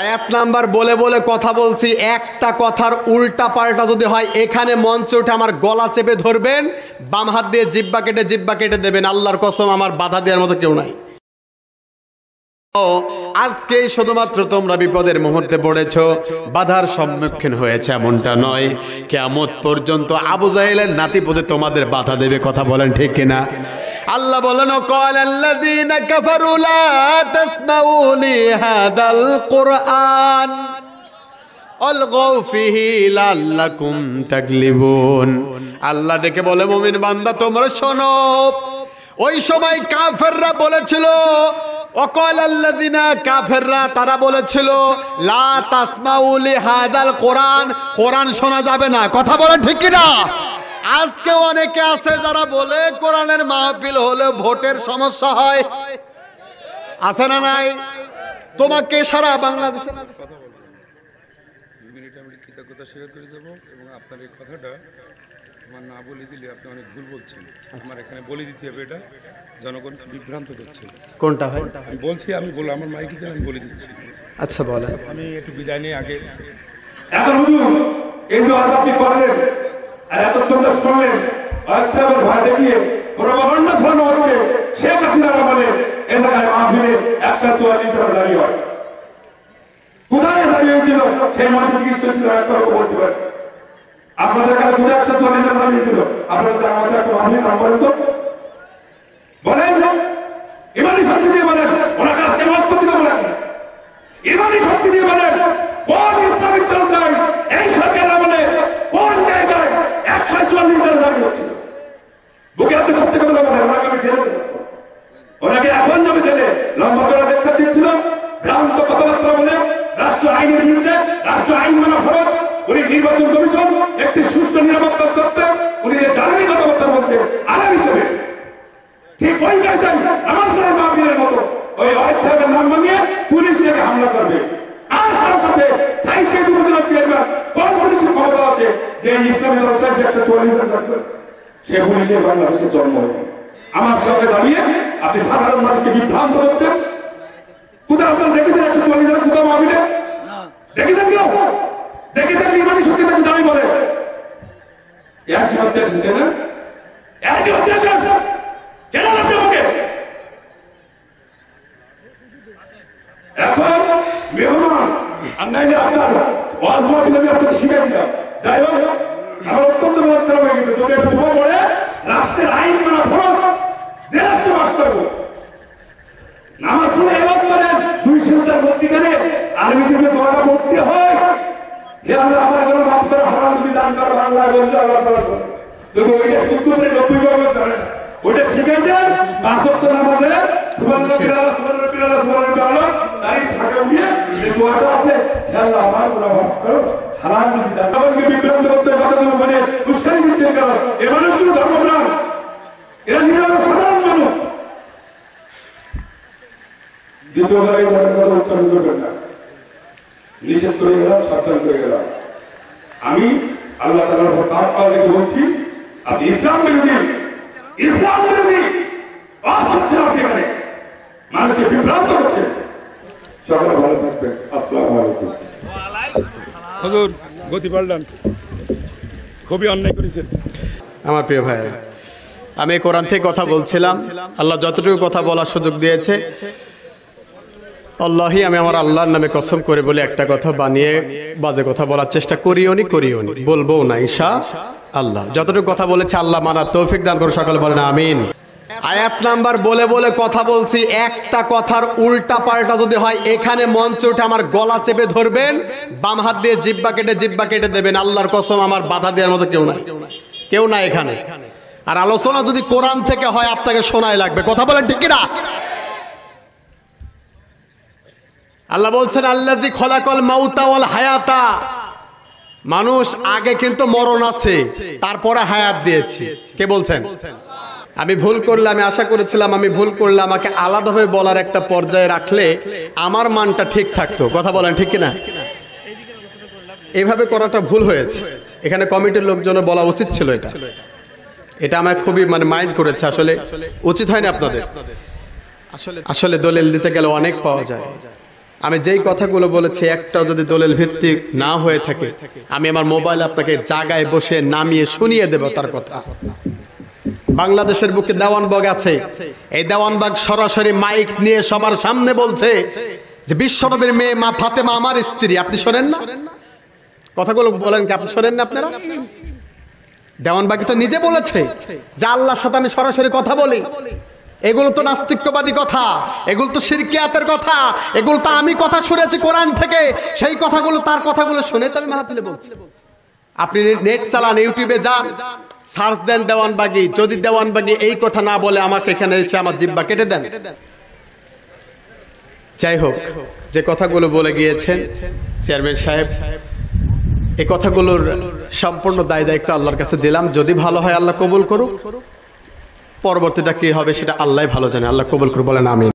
আয়াত নাম্বার বলে বলে কথা বলছি, একটা কথার উল্টা পাল্টা যদি হয়, এখানে মঞ্চে উঠে আমার গলা চেপে ধরবেন, বাম হাত দিয়ে জিব্বা কেটে জিব্বা কেটে দেবেন, আল্লাহর কসম আমার বাধা দেওয়ার মতো কেউ নাই। আজকেই শুধুমাত্র তোমরা বিপদের মুহূর্তে পড়েছ, বাধার সম্মুখীন হয়েছে এমনটা নয়। কেমত পর্যন্ত আবু জাহেলের নাতিপদে তোমাদের বাধা দেবে, কথা বলেন ঠিক কিনা? আল্লাহ বলেন কল আল্লাযীনা কাফারু লা তাসমাউ লিহাদাল কুরআন। অলগৌ ফিহি লাল্লাকুম তাগলিবুন। আল্লাহ ডেকে বলে, মুমিন বান্দা, তোমরা শোনো। ওই সময় কাফেররা বলেছিল অকল আল্লাদিনা কাফেররা, তারা বলেছিল, লা তাসমাউলি হাদাল কোরআন। কোরআন শোনা যাবে না। কথা বলে ঠিক না আজকে অনেকে আছে যারা বলে কোরআনের মাহফিল হলে ভোটের সমস্যা হয়। আছে না নাই? তোমাকে সারা বাংলাদেশে দুই মিনিট আমি কৃতজ্ঞতা স্বীকার করে দেবো এবং আপনার এই কথাটা আমার না বলে দিলে আপনি অনেক ভুল বলছেন। আমার এখানে বলে দিতে হবে এটা। জনগণকে বিভ্রান্ত করছে কোনটা হয় আমি বলছি আমি বলে আমার মাইকিতে আমি বলে দিচ্ছি। আচ্ছা বলেন। আমি একটু বিদায় নিয়ে আগে। এখন হুজুর এই যে আপনি করলেন আর আচ্ছা দেখিয়ে আপনাদের কাছে তো। বলেন দিয়ে এই সরকার আমলে কোন জায়গায় একশো চুয়াল্লিশ জন দাঁড়িয়ে হচ্ছিল বুকে হাতে সত্যি কথা বলে ওনাকে আমি ঠেলে দেবো। ওনাকে এখন যাবে জেলে লম্বা চড়া লেকচার দিচ্ছিল ভ্রান্ত কথাবার্তা বলে রাষ্ট্র আইনের বিরুদ্ধে, রাষ্ট্র আইন মানা ফরজ উনি নির্বাচন কমিশন, একটি সুষ্ঠু নিরাপত্তা করতে উনি যে জানানি কথাবার্তা বলছে আলাম হিসেবে ঠিক ওই কাজটাই আমার সাথে মাহফিলের মতো। ওই অয়েদ সাহেবের নাম ভাঙিয়ে পুলিশ থেকে হামলা করবে। আর সাথে সাথে সাইকেল উপজেলা চেয়ারম্যান কোন পুলিশের ক্ষমতা আছে যে ইসলামী সাহেব একটা চল্লিশ থাকবে। সে পুলিশের বাংলাদেশের জন্ম আমার সঙ্গে দাঁড়িয়ে আপনি সাধারণ মানুষকে বিভ্রান্ত করছেন কোথায় আপনার দেখেছেন একশো চল্লিশ কোথাও দেখেছেন কেউ? দেখেছেন ইমানি শক্তি তাকে বলে? একই অধ্যায় শুনতে না? একই অধ্যায় চেনা লাগবে আমাকে এখন মেহমান আর নাইলে আপনার ওয়াজ মাহফিল আমি আপনাকে শিখাই দিতাম যাই হোক আমার অত্যন্ত ব্যবস্থা হয়ে গেছে যদি একটু পড়ে রাষ্ট্রের আইন মানা ফরজ দেড়শো মাস করব থেকে দোয়াটা পড়তে হয় হে আল্লাহ আমার কোনো করে হারাম যদি দান করো বললে আল্লাহ তালা যদি ওইটা শুদ্ধ করে নব্বই জানে না ওইটা শিখে দেন পাঁচ সপ্তাহ নামাজে সুবর্ণ বিড়ালা সুবর্ণ বিড়ালা সুবর্ণ বিড়ালা তাই ঢাকা উঠিয়ে যে দোয়াটা আছে সে আল্লাহ আমার কোনো মাপ করো হারাম যদি দান আমাকে বিভ্রান্ত করতে কথা তুমি বলে উস্কানি দিচ্ছেন কেন এ মানুষগুলো ধর্মপ্রাণ। এরা নিরব সাধারণ মানুষ। দ্বিতীয়বার এই ধরনের কথা উচ্চারণ করবেন না। নিষেধ করে গেলাম সাবধান করে গেলাম। আমি আল্লাহ তালার উপর দেখে বলছি আপনি ইসলাম বিরোধী ইসলাম বিরোধী অস্ত্র আপনি এখানে। মানুষকে বিভ্রান্ত করছেন। সকলে ভালো থাকবেন। আসসালামু আলাইকুম। হজুর গতি পাল্টান। খুবই অন্যায় করেছেন। আমার প্রিয় ভাই আমি কোরআন থেকে কথা বলছিলাম। আল্লাহ যতটুকু কথা বলার সুযোগ দিয়েছে আল্লাহই আমি আমার আল্লাহর নামে কসম করে বলে, একটা কথা বানিয়ে বাজে কথা বলার চেষ্টা করিও নি করিও নি। বলব না, ঈশা, আল্লাহ। যতটুকু কথা বলেছে, আল্লাহ মানার তৌফিক দান করে সকলে বলেন আমিন। আয়াত নাম্বার বলে বলে কথা বলছি, একটা কথার উল্টা পাল্টা যদি হয়, এখানে মঞ্চে উঠে আমার গলা চেপে ধরবেন, বাম হাত দিয়ে জিব্বা কেটে জিব্বা কেটে দেবেন, আল্লাহর কসম, আমার বাধা দেওয়ার মতো কেউ নাই। কেউ না এখানে। আর আলোচনা যদি কোরআন থেকে হয়, আপনাকে শোনাই লাগবে। কথা বলেন ঠিক না আল্লাহ বলছেন আল্লাহ খলাকল মাউতাওয়াল হায়াতা। মানুষ আগে কিন্তু মরণ আছে, তারপরে হায়াত দিয়েছি। কে বলছেন? আমি ভুল করলে, আমি আশা করেছিলাম, আমি ভুল করলে আমাকে আলাদাভাবে বলার একটা পর্যায়ে রাখলে আমার মানটা ঠিক থাকতো। কথা বলেন, ঠিক কিনা? এভাবে করাটা ভুল হয়েছে। এখানে কমিটির লোকজনের বলা উচিত ছিল এটা। এটা আমার খুবই মানে মাইন্ড করেছে। আসলে উচিত হয়নি আপনাদের। আসলে আসলে দলিল দিতে গেলে অনেক পাওয়া যায়। আমি যেই কথাগুলো বলেছি, একটাও যদি দলিল ভিত্তিক না হয়ে থাকে, আমি আমার মোবাইল আপনাকে জায়গায় বসে নামিয়ে শুনিয়ে দেব তার কথা। বাংলাদেশের বুকে দেওয়ানবাগ আছে। এই দেওয়ানবাগ সরাসরি মাইক নিয়ে সবার সামনে বলছে যে, বিশ্বনবীর মেয়ে মা ফাতেমা আমার স্ত্রী। আপনি শোনেন না? কথাগুলো বলেন কি, আপনি শোনেন না আপনারা? দেওয়ানবাগি তো নিজে বলেছে যে, আল্লাহর সাথে আমি সরাসরি কথা বলি। এগুলো তো নাস্তিক্যবাদী কথা, এগুলো তো সিরকিয়াতের কথা, এগুলো তো আমি কথা শুনেছি কোরআন থেকে, সেই কথাগুলো, তার কথাগুলো শুনে তো আমি বলছি। আপনি নেট চালান, ইউটিউবে যান, সার্চ দেন দেওয়ানবাগি, যদি দেওয়ানবাগি এই কথা না বলে আমাকে এখানে এসে আমার জিব্বা কেটে দেন। যাই হোক, যে কথাগুলো বলে গিয়েছেন, চেয়ারম্যান সাহেব এই কথাগুলোর সম্পূর্ণ দায় দায়িত্ব আল্লাহর কাছে দিলাম। যদি ভালো হয় আল্লাহ কবুল করুক। পরবর্তীটা কি হবে সেটা আল্লাহ ভালো জানে। আল্লাহ কবুল করে বলেন আমি